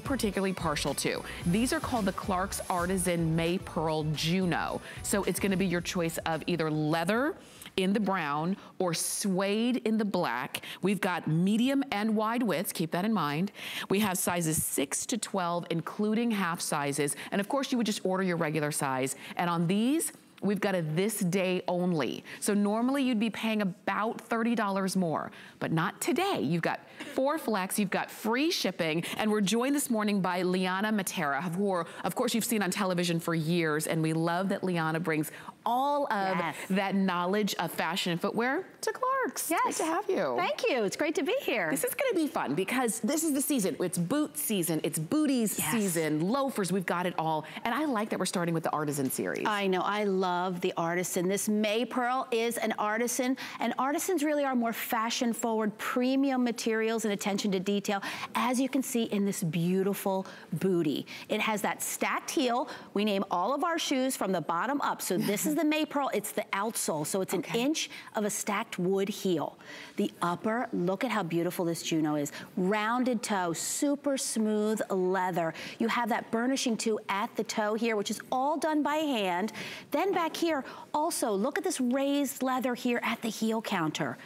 particularly partial to. These are called the Clarks Artisan Maypearl Juno. So it's gonna be your choice of either leather, in the brown or suede in the black. We've got medium and wide widths, keep that in mind. We have sizes 6 to 12, including half sizes. And of course, you would just order your regular size. And on these, we've got a this day only. So normally you'd be paying about $30 more, but not today. You've got four flex, you've got free shipping, and we're joined this morning by Liana Matera, who of course you've seen on television for years, and we love that Liana brings all of yes. that knowledge of fashion and footwear to Clarks. Yes. Great to have you. Thank you. It's great to be here. This is going to be fun because this is the season. It's boot season. It's booties yes. season. Loafers. We've got it all. And I like that we're starting with the Artisan series. I know. I love the Artisan. This Maypearl is an Artisan. And Artisans really are more fashion forward, premium materials and attention to detail. As you can see in this beautiful booty. It has that stacked heel. We name all of our shoes from the bottom up. So this is is the Maypearl, it's the outsole. So it's okay. an inch of a stacked wood heel. The upper, look at how beautiful this Juno is. Rounded toe, super smooth leather. You have that burnishing too at the toe here, which is all done by hand. Then back here, also, look at this raised leather here at the heel counter.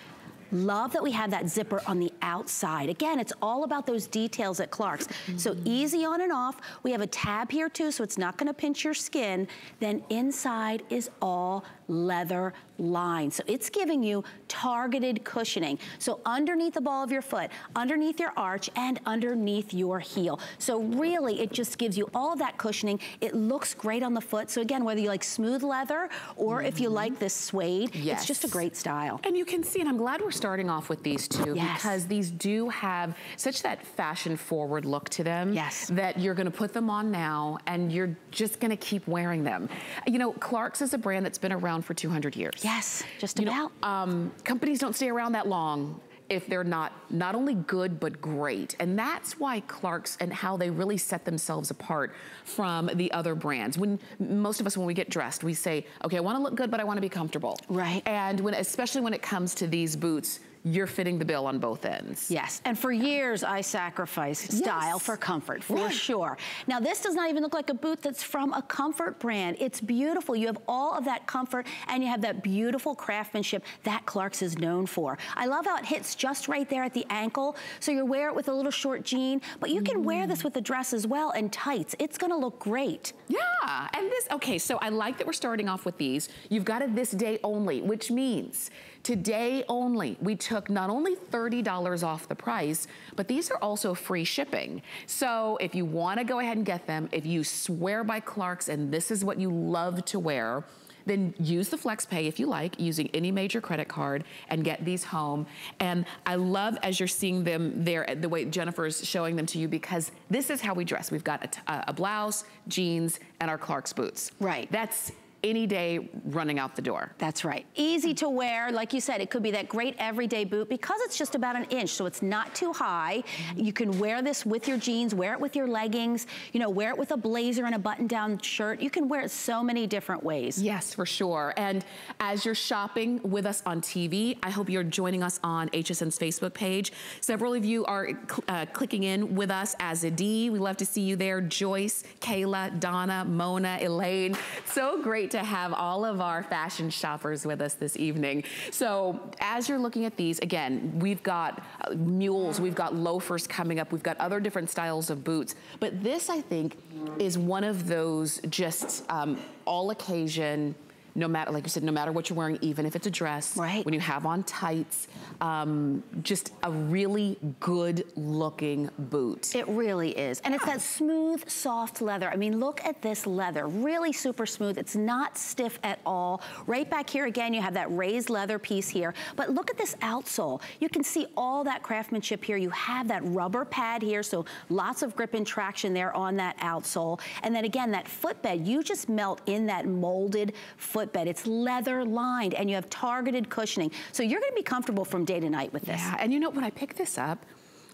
Love that we have that zipper on the outside. Again, it's all about those details at Clarks. Mm -hmm. So easy on and off. We have a tab here too, so it's not gonna pinch your skin. Then inside is all leather line. So it's giving you targeted cushioning. So underneath the ball of your foot, underneath your arch, and underneath your heel. So really, it just gives you all that cushioning. It looks great on the foot. So again, whether you like smooth leather or mm -hmm. if you like this suede, yes. it's just a great style. And you can see, and I'm glad we're starting off with these two yes. because these do have such that fashion forward look to them yes. that you're gonna put them on now and you're just gonna keep wearing them. You know, Clarks is a brand that's been around for 200 years. Yes, just you about. Know, um, companies don't stay around that long if they're not not only good but great and that's why Clarks and how they really set themselves apart from the other brands when most of us when we get dressed we say okay I want to look good but I want to be comfortable right and when especially when it comes to these boots you're fitting the bill on both ends. Yes, and for years I sacrificed style yes. for comfort, for right. sure. Now this does not even look like a boot that's from a comfort brand. It's beautiful. You have all of that comfort and you have that beautiful craftsmanship that Clarks is known for. I love how it hits just right there at the ankle, so you wear it with a little short jean, but you can mm. wear this with a dress as well and tights. It's gonna look great. Yeah, and this, okay, so I like that we're starting off with these. You've got it this day only, which means Today only, we took not only $30 off the price, but these are also free shipping. So if you wanna go ahead and get them, if you swear by Clarks and this is what you love to wear, then use the FlexPay if you like, using any major credit card and get these home. And I love as you're seeing them there, uh, the way Jennifer's showing them to you because this is how we dress. We've got a, a blouse, jeans, and our Clarks boots. Right. That's any day running out the door. That's right. Easy to wear. Like you said, it could be that great everyday boot because it's just about an inch, so it's not too high. You can wear this with your jeans, wear it with your leggings, you know, wear it with a blazer and a button-down shirt. You can wear it so many different ways. Yes, for sure. And as you're shopping with us on TV, I hope you're joining us on HSN's Facebook page. Several of you are uh, clicking in with us as a D. We love to see you there. Joyce, Kayla, Donna, Mona, Elaine. So great to have all of our fashion shoppers with us this evening. So as you're looking at these, again, we've got uh, mules, we've got loafers coming up, we've got other different styles of boots. But this, I think, is one of those just um, all occasion, no matter, like you said, no matter what you're wearing, even if it's a dress, right. when you have on tights, um, just a really good looking boot. It really is. And it's that smooth, soft leather. I mean, look at this leather, really super smooth. It's not stiff at all. Right back here, again, you have that raised leather piece here. But look at this outsole. You can see all that craftsmanship here. You have that rubber pad here, so lots of grip and traction there on that outsole. And then again, that footbed, you just melt in that molded foot footbed. It's leather lined and you have targeted cushioning. So you're gonna be comfortable from day to night with this. Yeah, and you know, when I pick this up,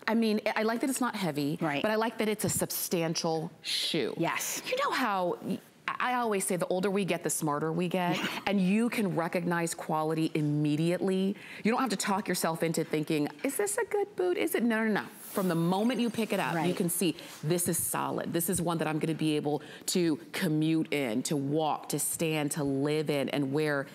I mean, I like that it's not heavy, right. but I like that it's a substantial shoe. Yes. You know how I always say the older we get, the smarter we get. Yeah. And you can recognize quality immediately. You don't have to talk yourself into thinking, is this a good boot? Is it? No, no, no. From the moment you pick it up, right. you can see this is solid. This is one that I'm gonna be able to commute in, to walk, to stand, to live in, and wear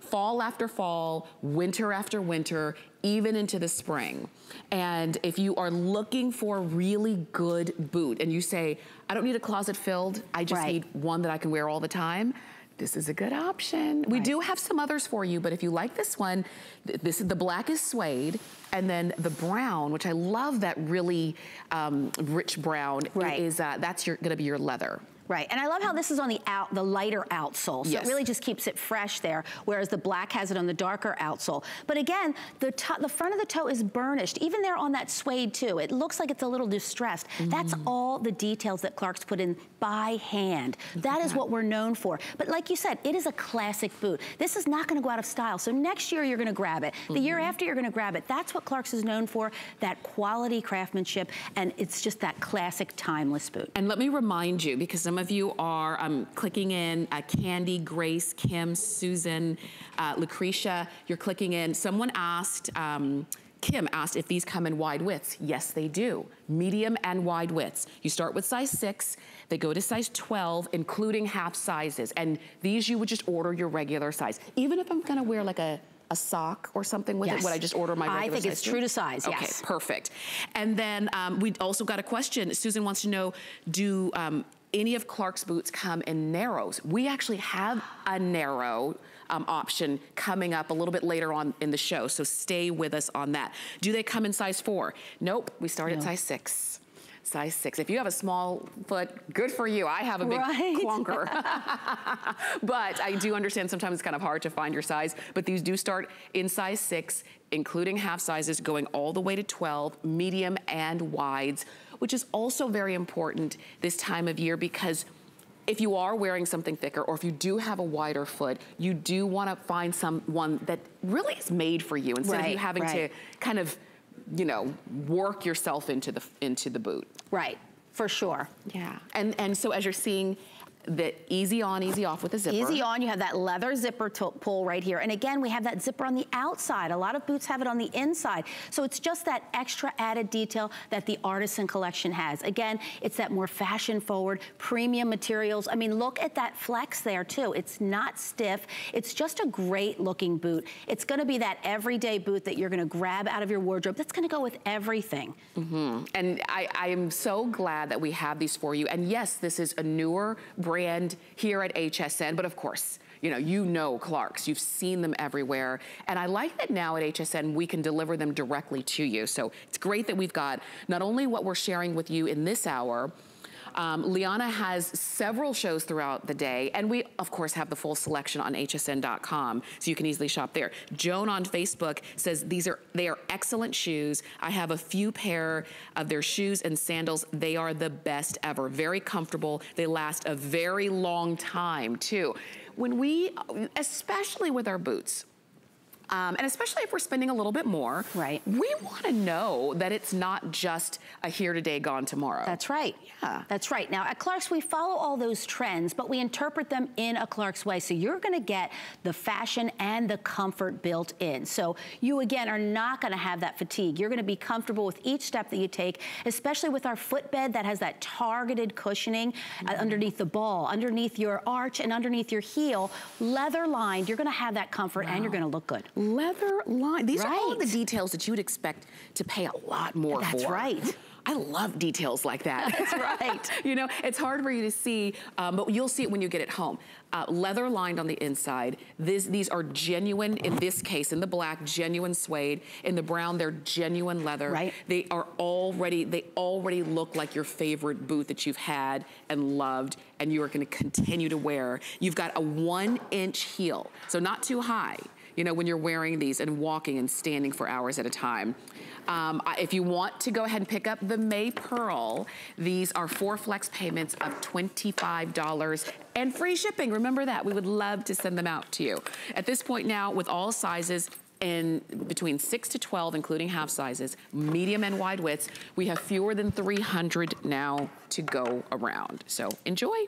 fall after fall, winter after winter, even into the spring. And if you are looking for a really good boot and you say, I don't need a closet filled, I just right. need one that I can wear all the time, this is a good option. We do have some others for you, but if you like this one, this is the black is suede, and then the brown, which I love that really um, rich brown, right. is uh, that's your, gonna be your leather. Right, and I love how this is on the out, the lighter outsole, so yes. it really just keeps it fresh there, whereas the black has it on the darker outsole. But again, the, the front of the toe is burnished, even there on that suede too. It looks like it's a little distressed. Mm. That's all the details that Clarks put in by hand. That is what we're known for. But like you said, it is a classic boot. This is not gonna go out of style, so next year you're gonna grab it. The mm -hmm. year mm-hmm. after you're gonna grab it. That's what Clarks is known for, that quality craftsmanship, and it's just that classic timeless boot. And let me remind you, because some of you are um, clicking in uh, Candy, Grace, Kim, Susan, uh, Lucretia. You're clicking in. Someone asked, um, Kim asked if these come in wide widths. Yes, they do. Medium and wide widths. You start with size six, they go to size 12, including half sizes. And these you would just order your regular size. Even if I'm gonna wear like a a sock or something with yes. it? Would I just order my regular I think it's true to size, yes. Okay, perfect. And then um, we also got a question. Susan wants to know, do um, any of Clarks boots come in narrows. We actually have a narrow um, option coming up a little bit later on in the show, so stay with us on that. Do they come in size four? Nope, we start no. at size six size six. If you have a small foot, good for you. I have a big right. clunker. but I do understand sometimes it's kind of hard to find your size, but these do start in size six, including half sizes, going all the way to 12, medium and wides which is also very important this time of year because if you are wearing something thicker or if you do have a wider foot, you do want to find someone that really is made for you instead right, of you having right. to kind of, you know, work yourself into the into the boot. Right, for sure. Yeah, and and so as you're seeing the easy on, easy off with the zipper. Easy on, you have that leather zipper pull right here. And again, we have that zipper on the outside. A lot of boots have it on the inside. So it's just that extra added detail that the Artisan collection has. Again, it's that more fashion forward, premium materials. I mean, look at that flex there too. It's not stiff. It's just a great looking boot. It's gonna be that everyday boot that you're gonna grab out of your wardrobe. That's gonna go with everything. Mm -hmm. And I, I am so glad that we have these for you. And yes, this is a newer brand brand here at HSN, but of course, you know, you know Clarks, you've seen them everywhere. And I like that now at HSN, we can deliver them directly to you. So it's great that we've got not only what we're sharing with you in this hour, um, Liana has several shows throughout the day, and we, of course, have the full selection on hsn.com, so you can easily shop there. Joan on Facebook says, these are, they are excellent shoes. I have a few pair of their shoes and sandals. They are the best ever. Very comfortable. They last a very long time, too. When we, especially with our boots, um, and especially if we're spending a little bit more, right. we wanna know that it's not just a here today, gone tomorrow. That's right. Yeah. That's right. Now at Clarks, we follow all those trends, but we interpret them in a Clarks way. So you're gonna get the fashion and the comfort built in. So you, again, are not gonna have that fatigue. You're gonna be comfortable with each step that you take, especially with our footbed that has that targeted cushioning mm -hmm. underneath the ball, underneath your arch, and underneath your heel, leather lined. You're gonna have that comfort wow. and you're gonna look good leather line. These right. are all the details that you would expect to pay a lot more That's for. That's right. I love details like that. That's right. you know, it's hard for you to see, um, but you'll see it when you get it home. Uh, leather lined on the inside. This, these are genuine, in this case, in the black, genuine suede. In the brown, they're genuine leather. Right. They are already, they already look like your favorite boot that you've had and loved and you are gonna continue to wear. You've got a one inch heel, so not too high you know, when you're wearing these and walking and standing for hours at a time. Um, if you want to go ahead and pick up the Maypearl, these are four flex payments of $25 and free shipping. Remember that. We would love to send them out to you. At this point now, with all sizes, in between 6 to 12, including half sizes, medium and wide widths. We have fewer than 300 now to go around. So enjoy.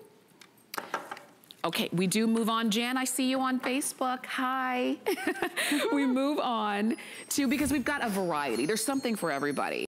Okay, we do move on. Jan, I see you on Facebook. Hi. we move on to, because we've got a variety. There's something for everybody.